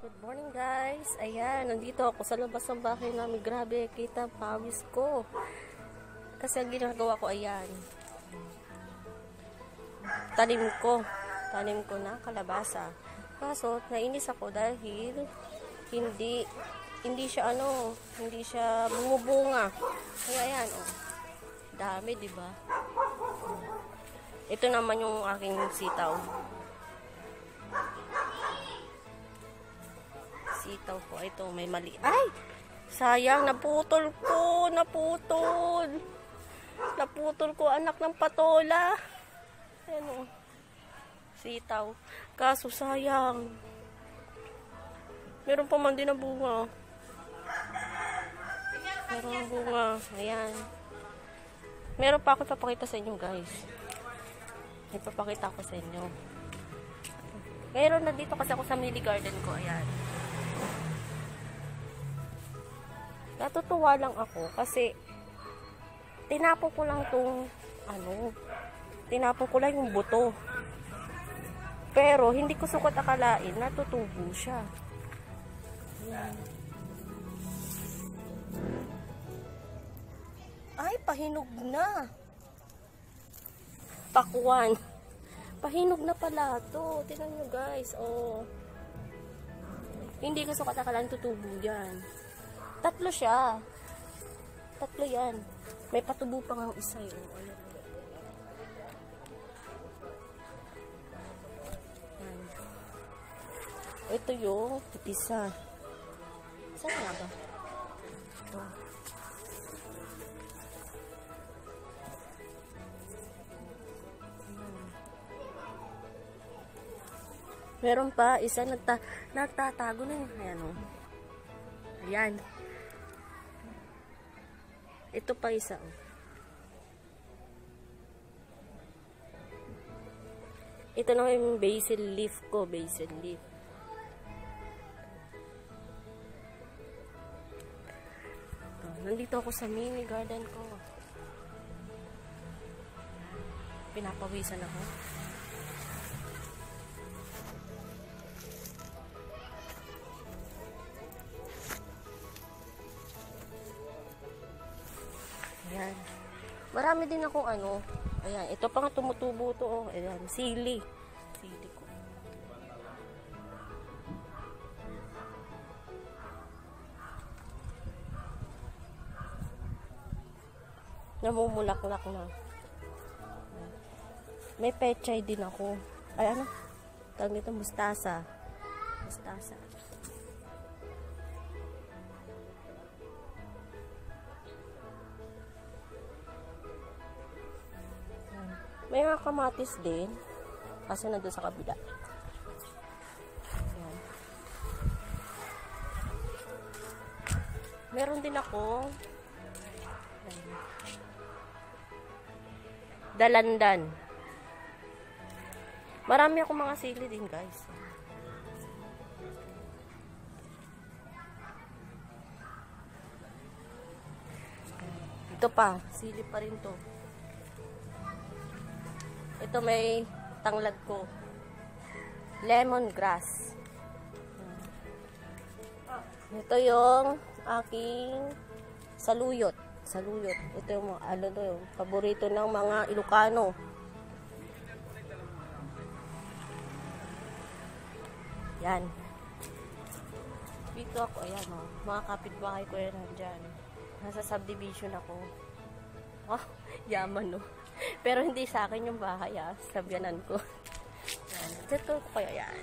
Good morning guys. Ayan, nandito ako sa labas ng bahay namin. Grabe, kita pawis ko. Kasi ang ginagawa ko, ayan. Tanim ko. Tanim ko na kalabasa. Kaso, nainis ako dahil hindi hindi siya ano, hindi siya bumubunga. Kaya ayan, oh. Dami, di ba? Ito naman yung aking sitaw. Sitaw ko. Ito, may mali. Ay! Sayang, naputol ko. Naputol. Naputol ko, anak ng patola. Ano? Sitaw. Kaso, sayang. Meron pa man din na bunga. Meron bunga. Ayan. Meron pa ako papakita sa inyo, guys. May papakita ko sa inyo. Meron na dito kasi ako sa mini garden ko. Ayan. Natutuwa lang ako kasi tinapon ko lang tong ano, tinapon ko lang yung buto. Pero hindi ko sukat akalain natutubo siya. Yan. Ay, pahinog na. Pakwan. Pahinog na pala to. Tingnan nyo guys. Oh. Hindi ko sukat akalain tutubo yan. Tatlo siya. Tatlo yan. May patubo pa nga isa yun. Ayan. Ito yung isa. Saan nga ba? Ito. Meron pa, isa nagta nagtatago na yun. Ayan o. Ayan. Ito pa isa. Oh. Ito na yung basil leaf ko. Basil leaf. Nandito ako sa mini garden ko. Pinapawisan ako. Marami din akong ano. Ayan. Ito pa nga tumutubo to. Oh. Ayan. Sili. Sili ko. Namumulaklak na. May pechay din ako. Ay ano? Tawag nito mustasa. Mustasa. May mga kamatis din. Kasi nandun sa kabila. Ayan. Meron din ako dalandan. Marami ako mga sili din, guys. Ito pa, sili pa rin to. Ito may tanglad ko. Lemongrass. Ito yung aking saluyot. Saluyot. Ito yung ano to yung paborito ng mga Ilocano. Yan. Dito ako, ayan o. Oh. Mga kapitbahay ko yan nandyan. Nasa subdivision ako. Oh, yaman no. Pero hindi sa akin yung bahay ah. Sabyanan ko. Yan. Dito ko kaya yan.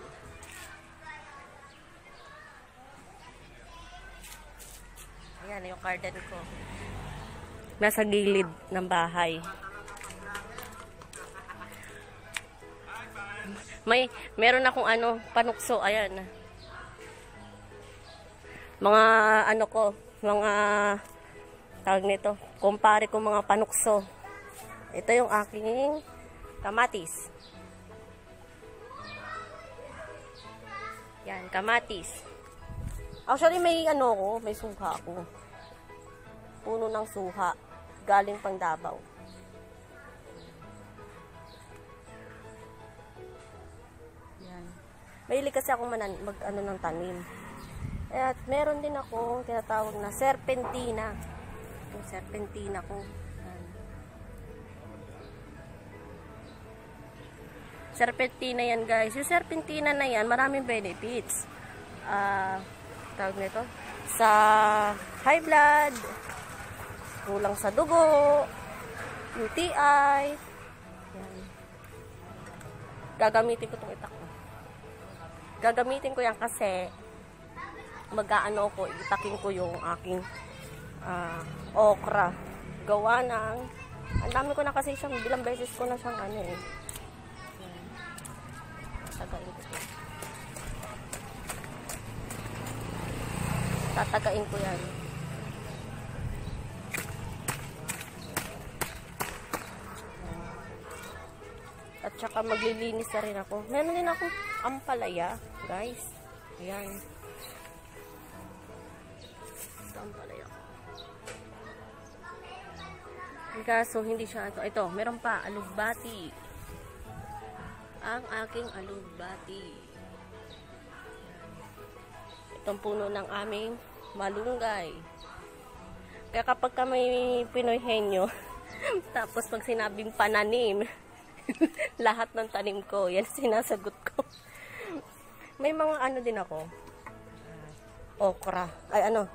Ayan yung garden ko. Nasa gilid ng bahay. May, meron akong ano, panukso. Ayan. Mga ano ko, mga tawag nito, kumpare ko mga panukso. Ito yung aking kamatis. Yan, kamatis. Actually, may ano ko, may suha ako. Puno ng suha. Galing pang Davao. Yan. Mahilig kasi ako manan, mag ano ng tanim. At meron din ako tinatawag na serpentina. Yung serpentina ko. Serpentina yan guys. Yung serpentina na yan, maraming benefits. Ah, tawag nito. Sa high blood, kulang sa dugo, UTI. Yan. Gagamitin ko itong itak ko. Gagamitin ko yan kasi mag-aano ko, itakin ko yung aking ah, okra. Gawa ng, ang dami ko na kasi siyang, bilang beses ko na siyang ano eh. Tatagain ko yan. At saka maglilinis na rin ako. Meron din ako ampalaya, guys. Ayan. Ampalaya ko. Kaso, hindi siya ito. Ito, meron pa, alugbati. Ang aking alugbati. Itong puno ng aming malunggay. Kaya kapag ka may Pinoy henyo, tapos pag sinabing pananim, lahat ng tanim ko, yan sinasagot ko. May mga ano din ako. Okra. Ay ano,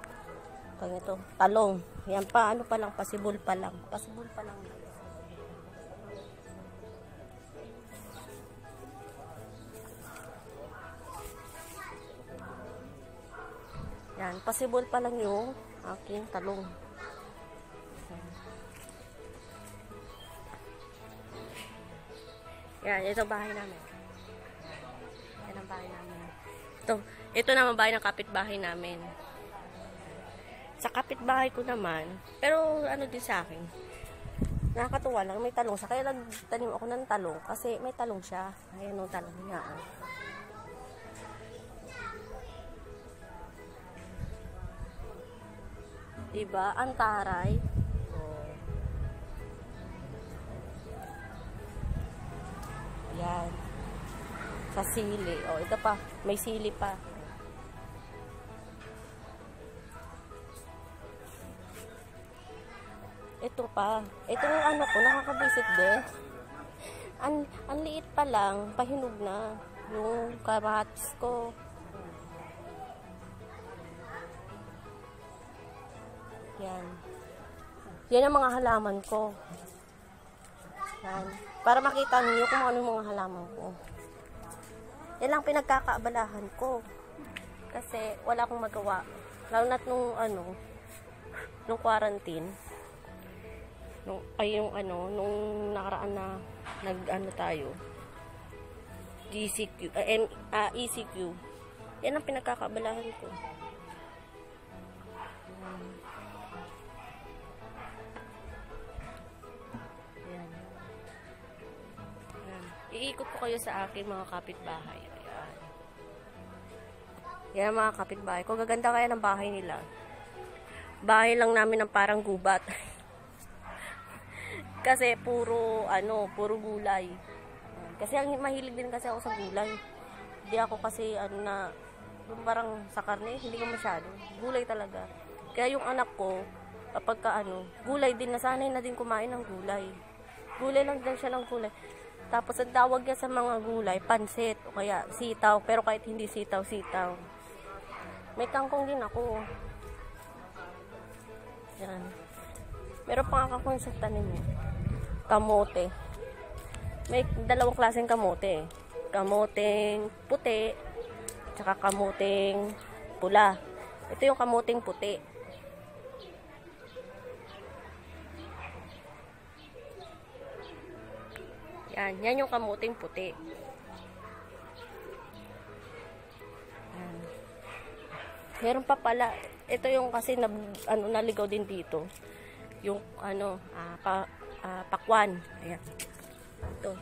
tawag ito, talong. Yan pa, ano pa lang, pasibol pa lang. Pasibol pa lang. Yan, pasibol pa lang yung aking talong. Yan, ito bahay namin. Yan ang bahay namin. Ito, ito naman bahay ng kapitbahay namin. Sa kapitbahay ko naman, pero ano din sa akin, nakakatuwa lang, may talong siya. Kaya nagtanim ako ng talong kasi may talong siya. Ayan ang talong niya. ah. Diba? Ang taray. Oh. Yan. Sa sili. O, ito pa. May sili pa. Ito pa. Ito yung ano ko, nakakabisit din. Ang, ang liit pa lang, pahinog na. Yung kamatis ko. Yan. Yan ang mga halaman ko. Yan. Para makita niyo kung ano yung mga halaman ko. Yan lang pinagkakaabalahan ko. Kasi wala akong magawa. Lalo na't nung ano, nung quarantine, nung, ay yung ano, nung nakaraan na nag ano tayo, GCQ, ah, M, ah, ECQ. Yan ang pinagkakaabalahan ko. Iikot ko kayo sa aking mga kapitbahay. Ayan. Yan mga kapitbahay ko. Gaganda kaya ng bahay nila. Bahay lang namin ng parang gubat. kasi puro, ano, puro gulay. Kasi ang mahilig din kasi ako sa gulay. Hindi ako kasi, ano na, parang sa karne, hindi ko masyado. Gulay talaga. Kaya yung anak ko, kapag ka ano, gulay din, nasanay na din kumain ng gulay. Gulay lang din siya ng gulay. Tapos ang tawag niya sa mga gulay, pansit o kaya sitaw, pero kahit hindi sitaw, sitaw. May kangkong din ako. Yan. Meron pa nga ako sa tanim niya. Kamote. May dalawang klaseng kamote. Kamoteng puti, tsaka kamoteng pula. Ito yung kamoteng puti. Yan, yan yung kamuting puti. Yan. Meron pa pala, ito yung kasi na, ano, naligaw din dito. Yung ano, ah, pa, ah, pakwan. Ayan. Ito.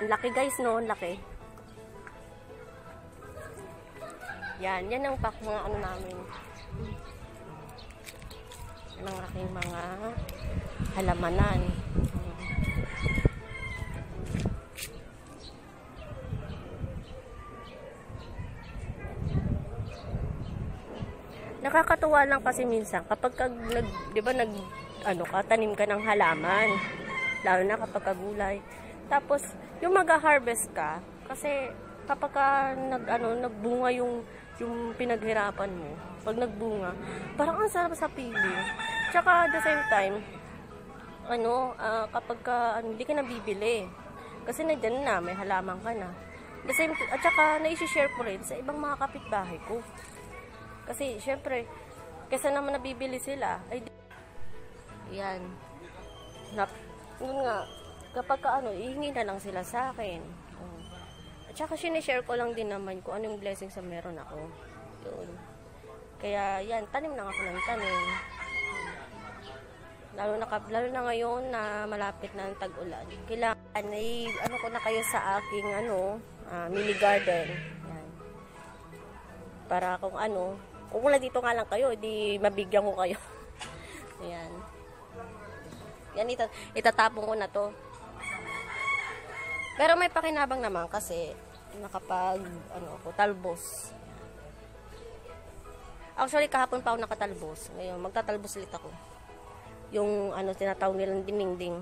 Ang laki guys, no? Ang laki. Yan, yan ang pak mga ano namin ng aking mga halamanan. Nakakatuwa lang kasi minsan kapag nag, 'di ba nag ano ka tanim ka ng halaman lalo na kapag kagulay. Tapos yung mag-harvest ka kasi kapag ka nag ano nagbunga yung yung pinaghirapan mo, pag nagbunga, parang ang sarap sa pili. Tsaka at the same time, ano, ah, kapag ka, ano, hindi ka nabibili. Kasi nandiyan na, may halaman ka na. The same, at saka naisi-share ko rin sa ibang mga kapitbahay ko. Kasi, syempre, kesa naman nabibili sila, ay, yan. Nap, yun nga, kapag ka, ano, ihingi na lang sila sa akin. Oh. At saka, sinishare ko lang din naman kung anong blessings na meron ako. Yun. Kaya, yan, tanim lang ako ng tanim. Lalo na, lalo na ngayon na malapit na ang tag-ulan. Kailangan ay ano ko na kayo sa aking ano, ah, mini garden. Yan. Para kung ano, kung wala dito nga lang kayo, di mabigyan ko kayo. Ayan. Yan, ita- itatapon ko na to. Pero may pakinabang naman kasi nakapag, ano ako, talbos. Actually, kahapon pa ako nakatalbos. Ngayon, magtatalbos ulit ako yung ano tinatawag nilang dinding.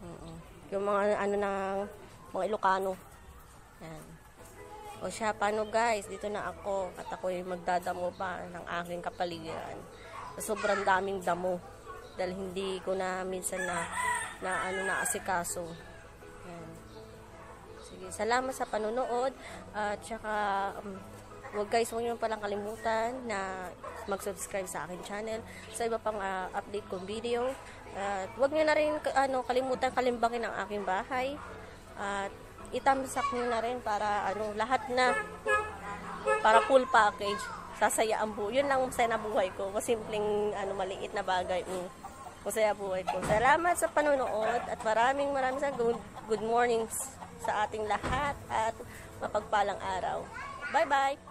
Oo. Yung mga ano ng mga Ilocano. Yan. O siya, paano guys? Dito na ako. At ako yung magdadamo pa ng aking kapaligiran. Sobrang daming damo. Dahil hindi ko na minsan na, na ano na asikaso. Yan. Sige, salamat sa panonood. At saka, um, Huwag guys, huwag niyo palang kalimutan na mag-subscribe sa akin channel sa iba pang ah, update kong video. At huwag niyo na rin ano, kalimutan kalimbangin ang aking bahay. At itamsak niyo na rin para ano, lahat na para full package. Sasaya ang buhay. Yun lang masaya na buhay ko. Simpleng ano, maliit na bagay. Mm. Masaya buhay ko. Salamat sa panonood at maraming maraming sa good, good mornings sa ating lahat at mapagpalang araw. Bye-bye!